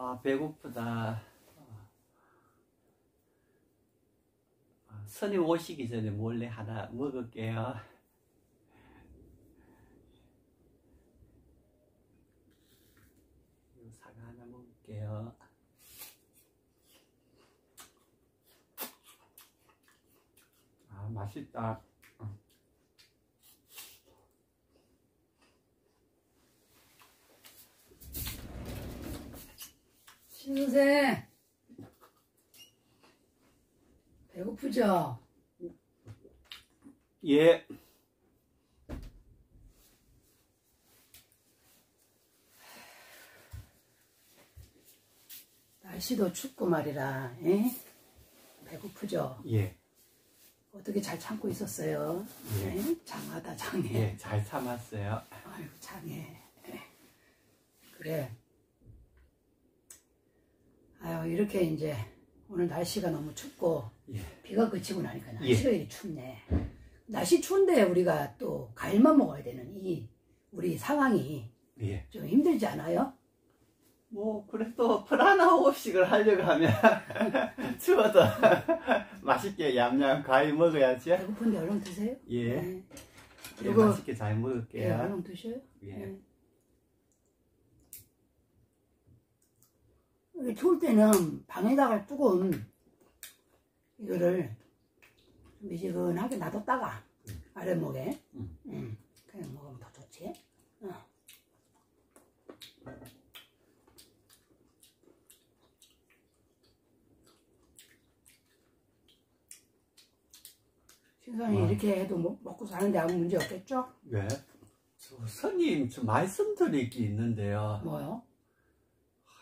아, 배고프다. 아, 스님 오시기 전에 몰래 하나 먹을게요. 이 사과 하나 먹을게요. 아, 맛있다. 신선생 배고프죠? 예. 날씨도 춥고 말이라 에? 배고프죠? 예. 어떻게 잘 참고 있었어요? 예. 에? 장하다 장해 예, 잘 참았어요. 아이고 장해 에. 그래 이렇게 이제 오늘 날씨가 너무 춥고 예. 비가 그치고 나니까 예. 날씨가 이렇게 춥네 날씨 추운데 우리가 또 과일만 먹어야 되는 이 우리 상황이 예. 좀 힘들지 않아요? 뭐 그래도 프라나 호흡식을 하려고 하면 추워도 맛있게 얌얌 과일 먹어야지. 배고픈데 얼른 드세요. 예. 네. 예, 그리고 맛있게 잘 예, 먹을게요. 얼른 드셔요. 예. 네. 이게 추울 때는 방에다가 뜨거운 이거를 좀 미지근하게 놔뒀다가 아랫목에 음. 음, 그냥 먹으면 더 좋지. 어. 신선이 어. 이렇게 해도 먹- 먹고 사는데 아무 문제 없겠죠? 네. 저 스님 저 말씀드릴 게 있는데요. 뭐요?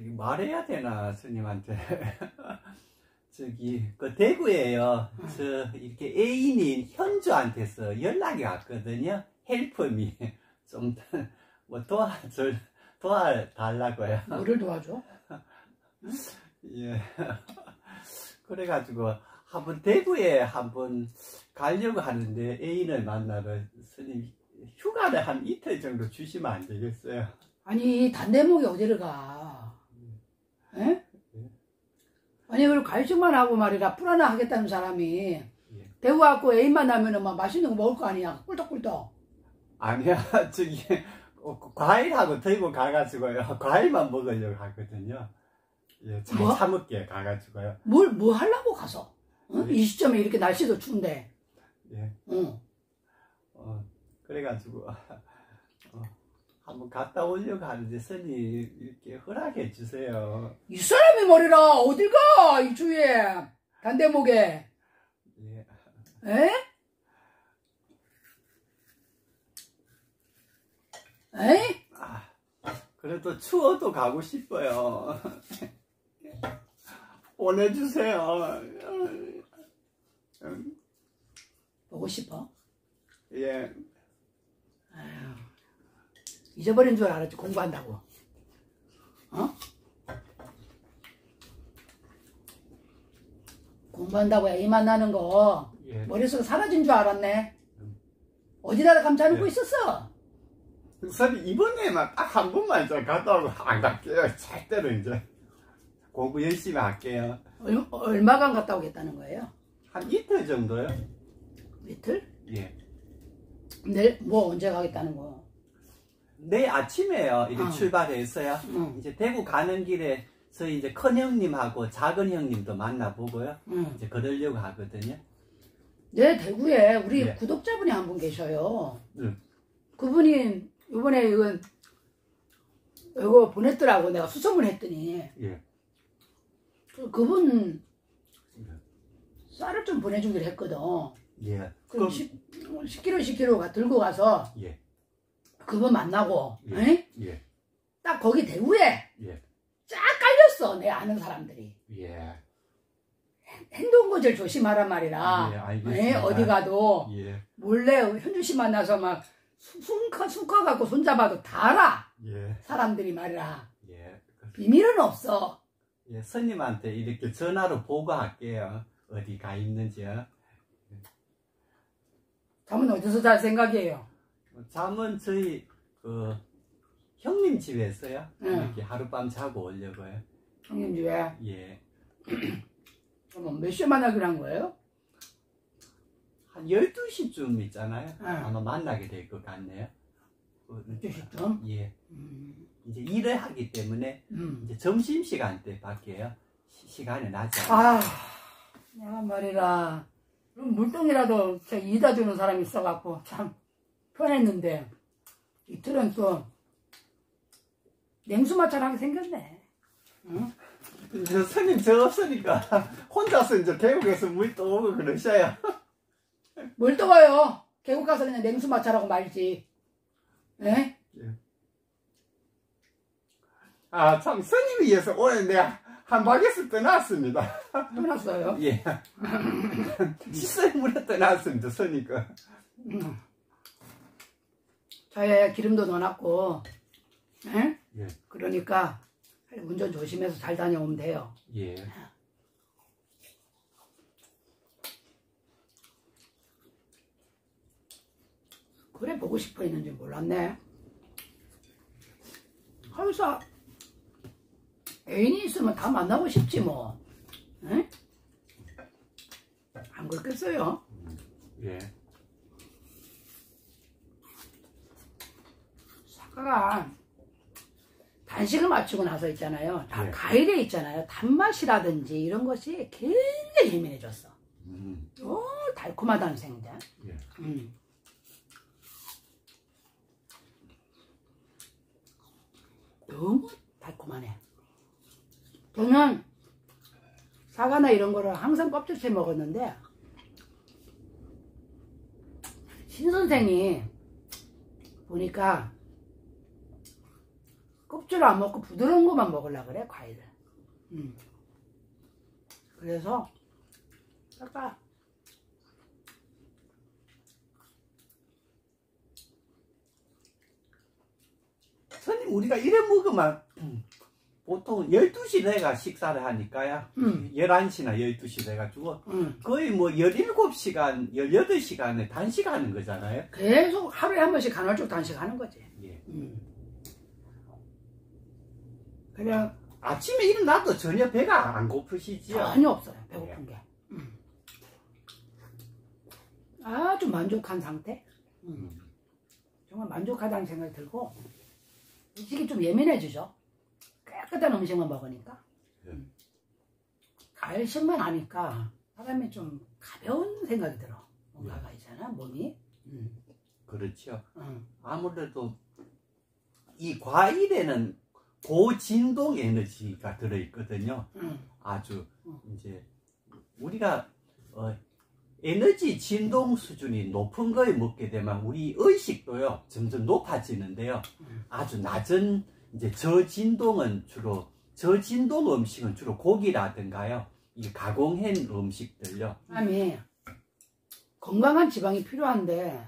말해야 되나 스님한테. 저기 그 대구에요. 음. 저 이렇게 애인인 현주한테서 연락이 왔거든요. 헬프미 좀 뭐 도와줄 도와달라고요. 뭐를 도와줘? 예. 그래가지고 한번 대구에 한번 가려고 하는데 애인을 만나러 스님 휴가를 한 이틀 정도 주시면 안 되겠어요? 아니 단대목이 어디를 가? 에? 아니 그리고 갈증만 하고 말이라 불안하 하겠다는 사람이 대구 갖고 애인 만나면은 막 맛있는 거 먹을 거 아니야 꿀떡꿀떡 아니야 저기 어, 과일하고 들고 가가지고요 과일만 먹으려고 하거든요. 예, 잘 뭐? 참을게 가가지고요. 뭘 뭐 하려고 가서 응? 네. 이 시점에 이렇게 날씨도 추운데 예, 응. 어, 그래가지고 어, 한번 갔다 오려고 하는데 스님 이렇게 허락해 주세요. 이 사람이 말이라 어딜 가 이 주위에 단대목에 예. 에? 에이? 아, 그래도 추워도 가고 싶어요. 보내주세요. 보고 싶어? 예, 아휴, 잊어버린 줄 알았지 공부한다고 어? 공부한다고 애 만나는 거 예. 머릿속에 사라진 줄 알았네 어디다가 감춰놓고 예. 있었어 선생님 이번에만 딱 한 번만 좀 갔다 오고 안 갈게요. 절대로 이제 공부 열심히 할게요. 얼, 얼마간 갔다 오겠다는 거예요? 한 이틀 정도요? 이틀? 예. 내일 뭐 언제 가겠다는 거 내일 아침에요. 이렇게 어. 출발했어요. 응, 이제 대구 가는 길에 저희 이제 큰 형님하고 작은 형님도 만나보고요. 응. 이제 그러려고 하거든요. 내 대구에 우리 예. 구독자분이 한 분 계셔요 응. 그분이 이번에 이건 이거 보냈더라고 내가 수송을 했더니 예. 그- 그분 쌀을 좀 보내주기로 했거든. 예. 그럼 그럼 10, 10kg, 10kg 들고 가서 예. 그분 만나고, 예. 에? 예. 딱 거기 대구에 예. 쫙 깔렸어. 내 아는 사람들이. 예. 행동거절 조심하란 말이라. 예, 에? 알겠습니다. 어디 가도 예. 몰래 현주 씨 만나서 막 숨가 숨가 갖고 손잡아도 다 알아. 예. 사람들이 말이라. 예. 비밀은 없어. 예. 스님한테 이렇게 전화로 보고할게요. 어디 가 있는지요. 잠은 어디서 잘 생각이에요? 잠은 저희 그 형님 집에서요. 응. 이렇게 하룻밤 자고 오려고요. 형님 집에. 예. 그러면 몇 시에 만나기로 한 거예요? 한 12시쯤 있잖아요. 네. 아마 만나게 될 것 같네요. 어, 12시쯤? 예. 음. 이제 일을 하기 때문에 음. 이제 점심시간 때 밖에요. 시- 시간이 나지 않아요. 아, 내가 말이라. 그럼 물동이라도 저 이다 주는 사람이 있어갖고 참 편했는데 이틀은 또 냉수마찰하게 생겼네. 응? 저 스님 저 없으니까 혼자서 이제 계곡에서 물 떠오고 그러셔요. 뭘 떠와요? 계곡 가서 그냥 냉수마찰하고 말지. 예? 아, 참, 스님 위해서 오늘 내가 한 바게스 떠났습니다. 떠났어요. 예. 씻을 물에 떠났습니다, 스님 거. 음. 차에 기름도 넣어놨고, 예? 예. 그러니까 운전 조심해서 잘 다녀오면 돼요. 예. 그래 보고 싶어 했는지 몰랐네. 하면서 애인이 있으면 다 만나고 싶지 뭐. 응? 안 그렇겠어요? 예. 사과가 단식을 마치고 나서 있잖아요. 다 네. 과일에 있잖아요. 단맛이라든지 이런 것이 굉장히 예민해졌어. 음, 오, 달콤하다는 생각. 예. 음. 너무 달콤하네. 저는 사과나 이런 거를 항상 껍질째 먹었는데 신 선생이 보니까 껍질을 안 먹고 부드러운 것만 먹으려 그래 과일을. 음. 그래서 아까 스님, 우리가 이래 먹으면, 음, 보통 12시 내가 식사를 하니까요. 음. 11시나 12시 돼가지고, 음. 거의 뭐 17시간, 18시간에 단식하는 거잖아요. 계속 하루에 한 번씩 간헐적 단식하는 거지. 예. 음. 그냥 아침에 일어나도 전혀 배가 안 고프시지요? 전혀 없어요. 배고픈 게. 음. 아주 만족한 상태. 음. 음. 정말 만족하다는 생각이 들고 음식이 좀 예민해지죠. 깨끗한 음식만 먹으니까. 네. 음. 갈식만 하니까 사람이 좀 가벼운 생각이 들어. 뭔가가 있잖아 몸이. 음. 그렇죠. 음. 아무래도 이 과일에는 고진동 에너지가 들어있거든요. 음. 아주 음. 이제 우리가 어, 에너지 진동 수준이 높은 거에 먹게 되면 우리 의식도요 점점 높아지는데요. 음. 아주 낮은 이제 저진동은 주로 저진동 음식은 주로 고기라든가요. 이 가공한 음식들요. 사람이 건강한 지방이 필요한데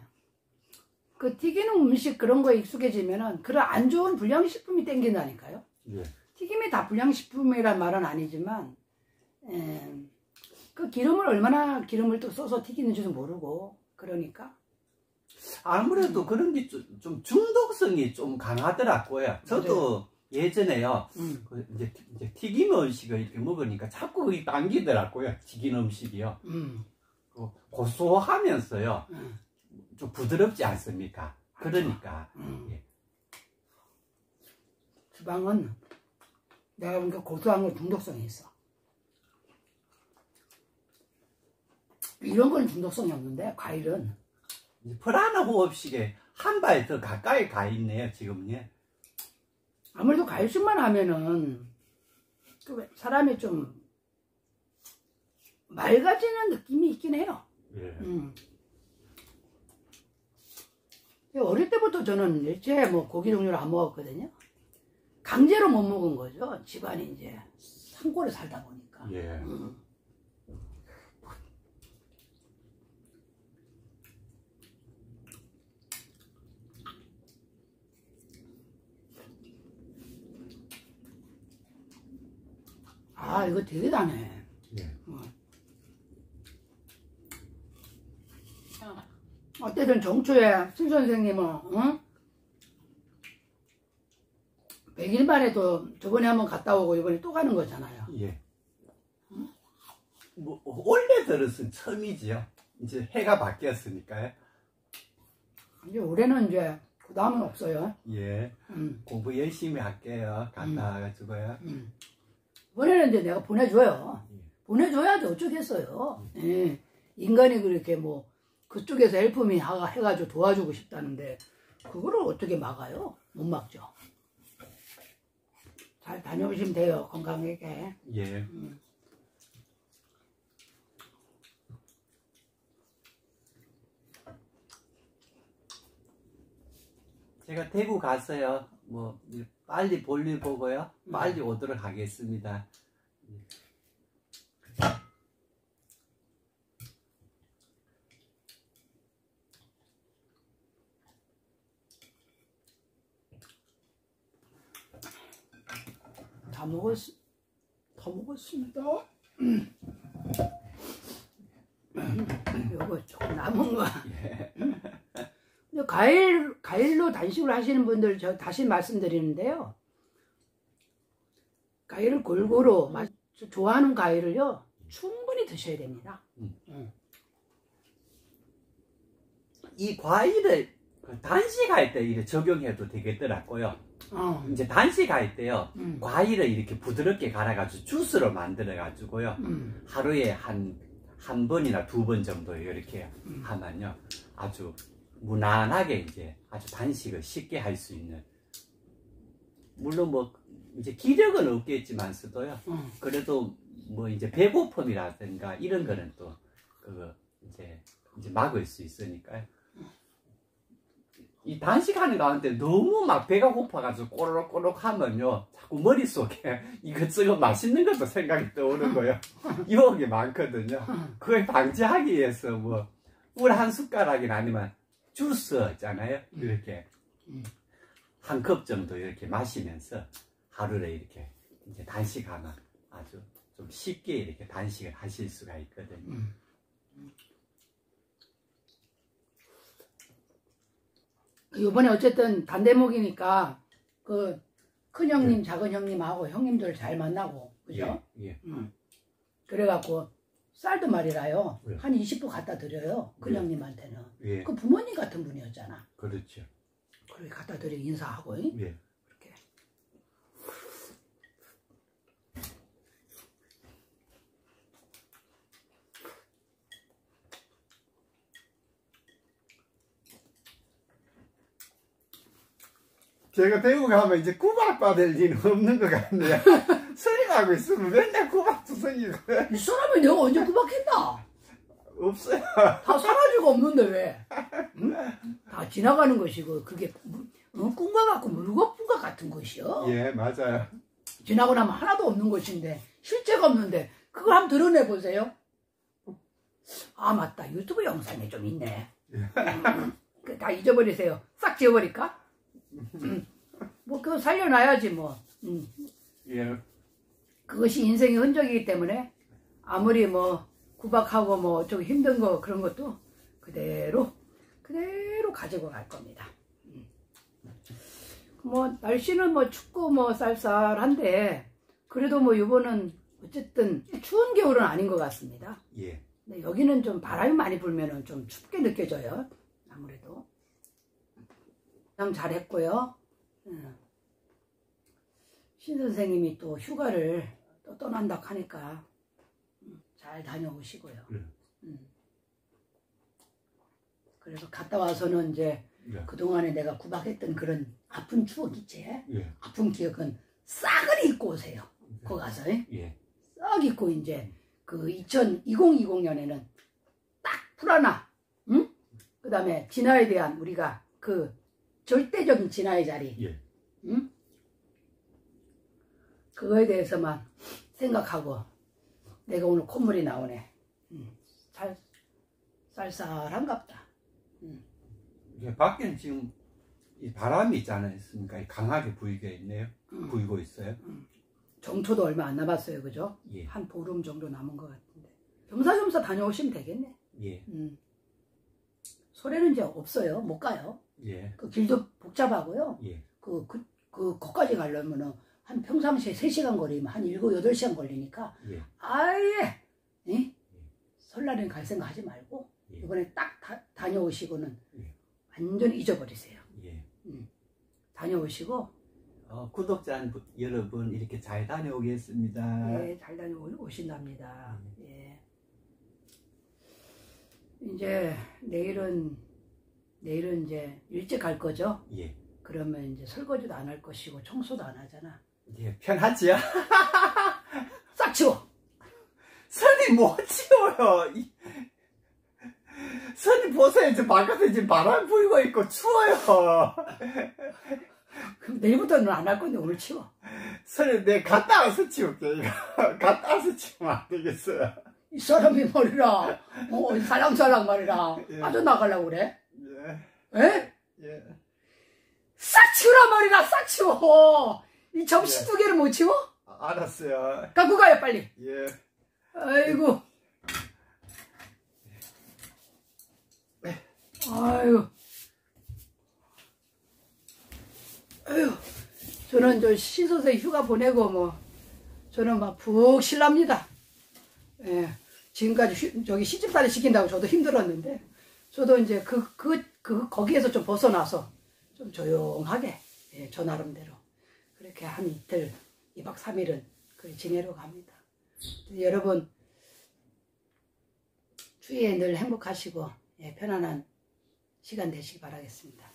그 튀기는 음식 그런 거에 익숙해지면은 그런 안 좋은 불량식품이 땡긴다니까요. 예. 튀김이 다 불량식품이란 말은 아니지만 에, 그 기름을 얼마나 기름을 또 써서 튀기는지도 모르고 그러니까 아무래도 그런 게 좀 중독성이 좀 강하더라고요. 저도 예전에요. 음, 그 이제, 튀- 이제 튀김 음식을 이렇게 먹으니까 자꾸 당기더라고요. 튀긴 음식이요. 음, 그 고소하면서요. 음, 좀 부드럽지 않습니까? 그러니까. 음. 예. 지방은 내가 보니까 고소한 건 중독성이 있어. 이런 건 중독성이 없는데 과일은 프라나 호흡식에 한 발 더 가까이 가 있네요, 지금요. 아무래도 과일식만 하면은 그 사람이 좀 맑아지는 느낌이 있긴 해요. 예. 음. 어릴 때부터 저는 일체 뭐 고기 종류를 안 먹었거든요. 강제로 못 먹은 거죠. 집안이 이제 산골에 살다 보니까. 예. 음. 아 이거 되게 다네. 예. 어쨌든 정초에 신 선생님은 응? 100일 만에도 저번에 한번 갔다 오고 이번에 또 가는 거잖아요. 예. 뭐, 원래 들었은 처음이지요. 이제 해가 바뀌었으니까요. 이제 올해는 이제 그 다음은 없어요. 예. 음, 공부 열심히 할게요. 갔다 와가지고요. 음. 이번에는 이제 내가 보내줘요. 예. 보내줘야지 어쩌겠어요. 예. 인간이 그렇게 뭐 그쪽에서 엘프미 하- 해가지고 도와주고 싶다는데 그거를 어떻게 막아요? 못 막죠. 잘 다녀오시면 돼요. 건강하게. 예. 음. 제가 대구 갔어요. 뭐 빨리 볼일 보고요. 빨리 오도록 하겠습니다. 다 먹었, 다 먹었습니다. 요거 조금 남은 거. 근데 과일, 과일로 단식을 하시는 분들 저 다시 말씀드리는데요. 과일을 골고루 마- 좋아하는 과일을요 충분히 드셔야 됩니다. 이 과일을 그 단식할 때 이렇게 적용해도 되겠더라고요. 어, 이제 단식할 때요. 음, 과일을 이렇게 부드럽게 갈아가지고 주스로 만들어 가지고요. 음, 하루에 한, 한 번이나 두 번 정도 이렇게 음. 하면요. 아주 무난하게 이제 아주 단식을 쉽게 할 수 있는. 물론 뭐, 이제 기력은 없겠지만서도요. 어. 그래도 뭐 이제 배고픔이라든가 이런 거는 또, 그, 이제, 이제 막을 수 있으니까요. 이 단식하는 가운데 너무 막 배가 고파가지고 꼬르륵꼬르륵 하면요. 자꾸 머릿속에 이것저것 맛있는 것도 생각이 떠오는 거예요. 유혹이 많거든요. 그걸 방지하기 위해서 뭐, 물 한 숟가락이나 아니면 주스 있잖아요. 이렇게. 음. 한컵 정도 이렇게 마시면서 하루를 이렇게 이제 단식하면 아주 좀 쉽게 이렇게 단식을 하실 수가 있거든요. 음. 이번에 어쨌든 단대목이니까 그 큰 형님, 작은 형님하고 형님들 잘 만나고 그죠? 예, 예. 음. 그래갖고 쌀도 말이라요 네. 한 20부 갖다 드려요 큰 네. 형님한테는 예, 그 부모님 같은 분이었잖아 그렇죠. 그렇게 갖다 드리고 인사하고 잉? 예. 제가 대구 가면 이제 구박 받을 일은 없는 것 같네요. 스님하고 있으면 맨날 구박 투성이고 이 사람이 내가 언제 구박했나? 없어요. 다 사라지고 없는데 왜? 응? 다 지나가는 것이고 그게 무- 어? 꿈과 같고 물거품과 같은 것이요. 예, 맞아요. 지나고 나면 하나도 없는 것인데 실제가 없는데 그걸 한번 드러내 보세요. 아 맞다 유튜브 영상에 좀 있네. 음, 그다 잊어버리세요. 싹 지워버릴까? 음, 뭐 그거 살려놔야지 뭐. 음, 예, 그것이 인생의 흔적이기 때문에 아무리 뭐 구박하고 뭐 좀 힘든 거 그런 것도 그대로 그대로 가지고 갈 겁니다. 음. 뭐 날씨는 뭐 춥고 뭐 쌀쌀한데 그래도 뭐 이번은 어쨌든 추운 겨울은 아닌 것 같습니다. 예. 근데 여기는 좀 바람이 많이 불면은 좀 춥게 느껴져요. 아무래도. 참 잘했고요. 음. 신 선생님이 또 휴가를 또 떠난다 하니까 음, 잘 다녀오시고요. 그래. 음. 그래서 갔다 와서는 이제 예. 그동안에 내가 구박했던 그런 아픈 추억 있지? 예. 아픈 기억은 싹을 잊고 오세요. 거기 가서. 예? 예. 싹 잊고 이제 그 2000, 2020년에는 딱 풀어놔. 응? 그 다음에 진화에 대한 우리가 그 절대적인 진화의 자리. 예. 응? 그거에 대해서만 생각하고 내가 오늘 콧물이 나오네. 응. 살, 쌀쌀한갑다. 예, 밖에는 지금 이 바람이 있지 않습니까? 강하게 불고 있네요. 응. 불고 있어요. 정초도 얼마 안 남았어요. 그죠? 예. 한 보름 정도 남은 것 같은데. 겸사겸사 다녀오시면 되겠네. 예. 음. 소래는 이제 없어요. 못 가요. 예. 그 길도 복잡하고요. 예. 그, 그 그 거기까지 가려면은 한 평상시에 3시간 걸리면 한 7, 8시간 걸리니까 예. 아예 예? 설날엔 갈 생각 하지 말고 예. 이번에 딱 다, 다녀오시고는 예. 완전히 잊어버리세요. 예. 다녀오시고 어, 구독자 여러분 이렇게 잘 다녀오겠습니다. 예, 잘 다녀오신답니다. 예. 이제 내일은 내일은 이제 일찍 갈 거죠. 예. 그러면 이제 설거지도 안 할 것이고 청소도 안 하잖아. 예, 편하지요? 싹 치워. 선이 못 치워요. 이- 선이 보세요. 이제 바깥에 지금 바람 불고 있고 추워요. 그럼 내일부터는 안 할 건데 오늘 치워. 선이 내 갔다 와서 치울게. 이거. 갔다 와서 치우면 안 되겠어요. 이 사람이 말이라, 어, 살랑살랑 말이라, 예. 빠져나가려고 그래? 예. 에? 예. 싹 치우란 말이라, 싹 치워! 이 접시 예. 두 개를 못 치워? 아, 알았어요. 갖고 가요, 빨리. 예. 아이고. 아유. 아유. 저는 저 씻어서 휴가 보내고 뭐, 저는 막 푹 실랍니다. 예. 지금까지 휴- 저기 시집살이 시킨다고 저도 힘들었는데, 저도 이제 그, 그, 그, 거기에서 좀 벗어나서 좀 조용하게, 예, 저 나름대로. 그렇게 한 이틀, 2박 3일은 그 지내러 갑니다. 여러분 주위에 늘 행복하시고 예, 편안한 시간 되시기 바라겠습니다.